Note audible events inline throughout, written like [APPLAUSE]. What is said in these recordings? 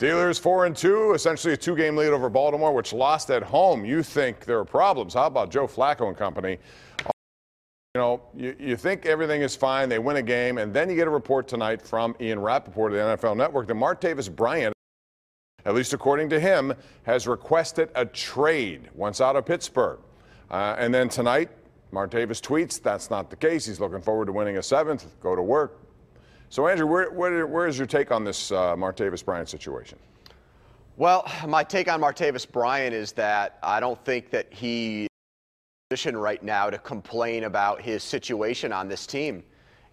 Steelers four and two, essentially a two-game lead over Baltimore, which lost at home. You think there are problems? How about Joe Flacco and company? You know, you, you think everything is fine. They win a game, and then you get a report tonight from Ian Rapoport of the NFL Network that Martavis Bryant, at least according to him, has requested a trade once out of Pittsburgh. Uh, and then tonight, Martavis tweets that's not the case. He's looking forward to winning a seventh. Go to work. So, Andrew, where, where, where is your take on this uh, Martavis Bryant situation? Well, my take on Martavis Bryant is that I don't think that he position right now to complain about his situation on this team,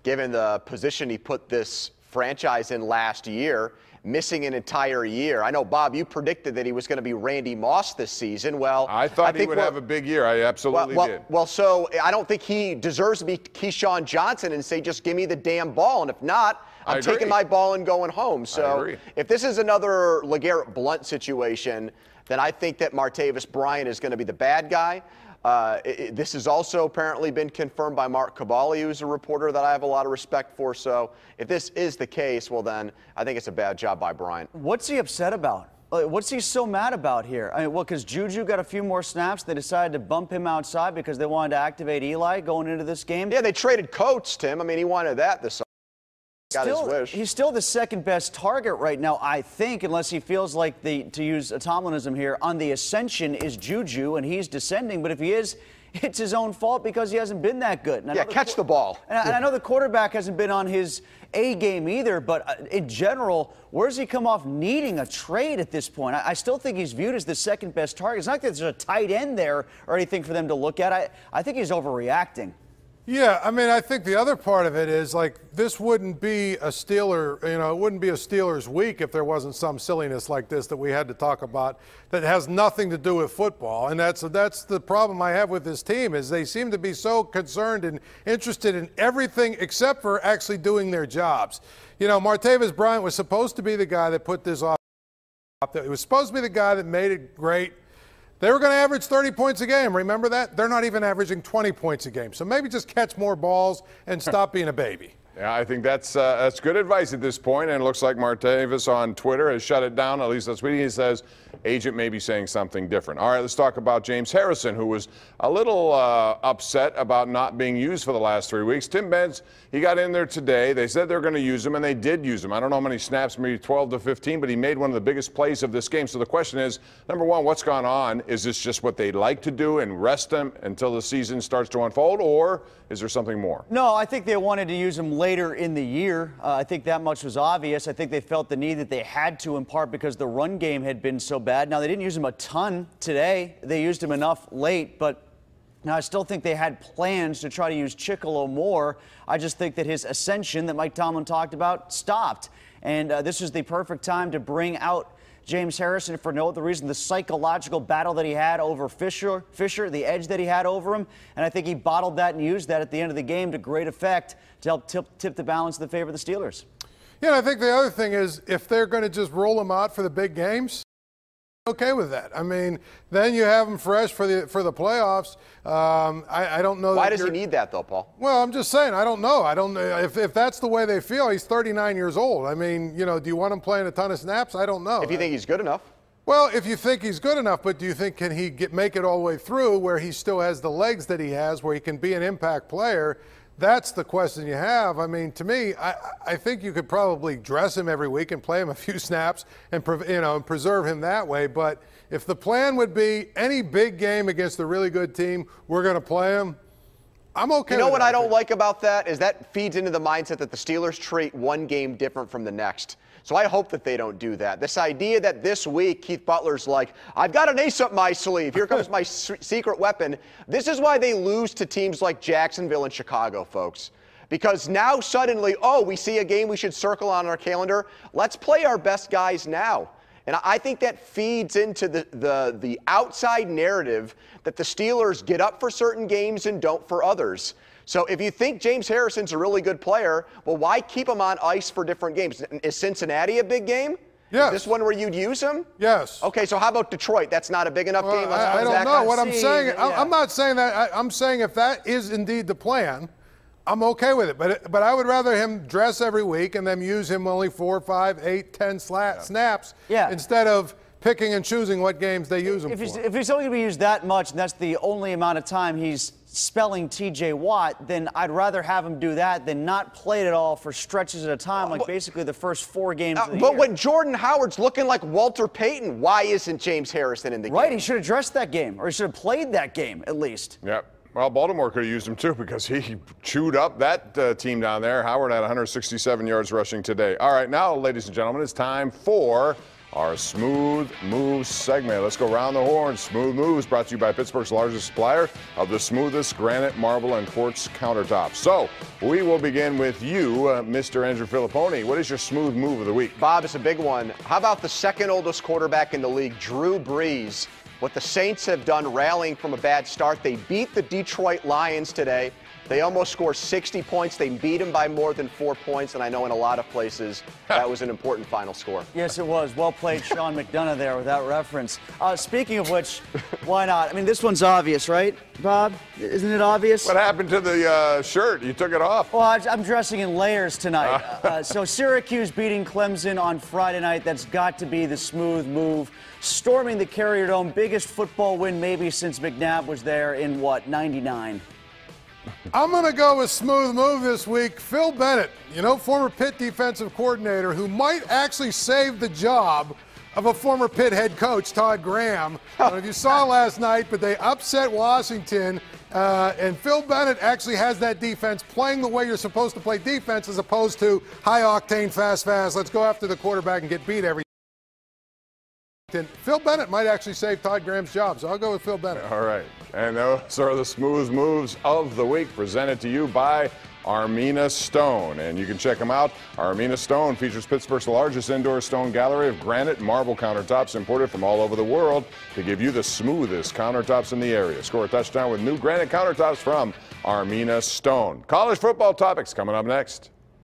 given the position he put this franchise in last year, missing an entire year. I know, Bob, you predicted that he was going to be Randy Moss this season. Well, I thought I he would have a big year. I absolutely well, did. Well, so I don't think he deserves to be Keyshawn Johnson and say, just give me the damn ball. And if not, I'm taking my ball and going home. So if this is another LeGarrette Blunt situation, then I think that Martavis Bryant is going to be the bad guy. Uh, it, this has also apparently been confirmed by Mark Kaboly, who's a reporter that I have a lot of respect for. So if this is the case, well, then I think it's a bad job by Bryant. What's he upset about? What's he so mad about here? I mean, well, because Juju got a few more snaps. They decided to bump him outside because they wanted to activate Eli going into this game. Yeah, they traded Coates, Tim. I mean, he wanted that this Still, he's still the second best target right now, I think, unless he feels like the, to use a Tomlinism here, on the ascension is Juju and he's descending. But if he is, [LAUGHS] it's his own fault because he hasn't been that good. yeah, catch the, the ball. And I, and I, know the quarterback hasn't been on his A game either, but uh, in general, where's he come off needing a trade at this point? I, I, still think he's viewed as the second best target. It's not that there's a tight end there or anything for them to look at. I, I think he's overreacting. Yeah, I mean, I think the other part of it is like this wouldn't be a Steeler, you know, it wouldn't be a Steelers week if there wasn't some silliness like this that we had to talk about that has nothing to do with football. And that's that's the problem I have with this team is they seem to be so concerned and interested in everything except for actually doing their jobs. You know, Martavis Bryant was supposed to be the guy that put this off. It was supposed to be the guy that made it great. They were going to average 30 points a game. Remember that? They're not even averaging 20 points a game. So maybe just catch more balls and [LAUGHS] stop being a baby. Yeah, I think that's uh, that's good advice at this point, and it looks like Martavis on Twitter has shut it down. At least that's what he says. Agent may be saying something different. All right, let's talk about James Harrison, who was a little uh, upset about not being used for the last three weeks. Tim Benz, he got in there today. They said they're going to use him, and they did use him. I don't know how many snaps, maybe 12 to 15, but he made one of the biggest plays of this game. So the question is, number one, what's gone on? Is this just what they'd like to do and rest him until the season starts to unfold, or is there something more? No, I think they wanted to use him later in the year. Uh, I think that much was obvious. I think they felt the need that they had to, in part because the run game had been so bad. Now, they didn't use him a ton today. They used him enough late, but now, I still think they had plans to try to use Chickillo more. I just think that his ascension that Mike Tomlin talked about stopped. And uh, this is the perfect time to bring out James Harrison for no other reason the psychological battle that he had over Fisher, Fisher, the edge that he had over him, and I think he bottled that and used that at the end of the game to great effect to help tip, tip the balance in the favor of the Steelers. Yeah, I think the other thing is if they're going to just roll him out for the big games, okay with that. I mean, then you have him fresh for the for the playoffs. Um, I, I, don't know. Why does he need that though, Paul? Well, I'm just saying. I don't know. I don't. know If if that's the way they feel, he's 39 years old. I mean, you know, do you want him playing a ton of snaps? I don't know. If you think he's good enough. Well, if you think he's good enough, but do you think can he get, make it all the way through where he still has the legs that he has, where he can be an impact player? That's the question you have. I mean, to me, I, I think you could probably dress him every week and play him a few [LAUGHS] snaps and you know and preserve him that way. But if the plan would be any big game against a really good team, we're going to play him. I'm okay. You know what I don't like about that is that feeds into the mindset that the Steelers treat one game different from the next. So I hope that they don't do that. This idea that this week Keith Butler's like, I've got an ace up my sleeve. Here comes my [LAUGHS] secret weapon. This is why they lose to teams like Jacksonville and Chicago, folks. Because now suddenly, oh, we see a game we should circle on our calendar. Let's play our best guys now. And I think that feeds into the, the, the outside narrative that the Steelers get up for certain games and don't for others. So if you think James Harrison's a really good player, well, why keep him on ice for different games? Is Cincinnati a big game? Yes. Is this one where you'd use him? Yes. Okay, so how about Detroit? That's not a big enough well, game. I, I don't know. What I'm saying, yeah. I'm not saying that. I, I'm saying if that is indeed the plan, I'm okay with it, but but I would rather him dress every week and then use him only four, five, eight, ten sla- snaps Yeah. instead of picking and choosing what games they use him If he's, for. if he's only going to be used that much, and that's the only amount of time he's spelling TJ Watt, then I'd rather have him do that than not play it at all for stretches at a time, like basically the first four games Uh, of the but year. when Jordan Howard's looking like Walter Payton, why isn't James Harrison in the right, game? Right, he should have dressed that game, or he should have played that game at least. Yep. Well, Baltimore could have used him too because he chewed up that uh, team down there. Howard had 167 yards rushing today. All right, now, ladies and gentlemen, it's time for our Smooth Moves segment. Let's go round the horn. Smooth Moves brought to you by Pittsburgh's largest supplier of the smoothest granite, marble, and quartz countertops. So we will begin with you, uh, Mr. Andrew Fillipponi. What is your smooth move of the week? Bob it's a big one. How about the second oldest quarterback in the league, Drew Brees? What the Saints have done rallying from a bad start. They beat the Detroit Lions today. They almost scored 60 points. They beat them by more than four points, and I know in a lot of places that was an important final score. Yes, it was. Well played, Sean McDonough there with that reference. Uh, speaking of which, [LAUGHS] why not? I mean, this one's obvious, right, Bob? Isn't it obvious? What happened to the uh, shirt? You took it off. Well, I- I'm dressing in layers tonight. Uh, so [LAUGHS] Syracuse beating Clemson on Friday night. That's got to be the smooth move. Storming the Carrier Dome, biggest football win maybe since McNabb was there in what, 99? I'm going to go with smooth move this week. Phil Bennett, you know, former Pitt defensive coordinator, who might actually save the job of a former Pitt head coach, Todd Graham. I don't know if you saw last night, but they upset Washington. Uh, and Phil Bennett actually has that defense playing the way you're supposed to play defense as opposed to high octane, fast, fast. Let's go after the quarterback and get beat every. Phil Bennett might actually save Todd Graham's job, so I'll go with Phil Bennett. All right. And those are the smooth moves of the week presented to you by Armina Stone. And you can check them out. Armina Stone features Pittsburgh's largest indoor stone gallery of granite marble countertops imported from all over the world to give you the smoothest countertops in the area. Score a touchdown with new granite countertops from Armina Stone. College football topics coming up next.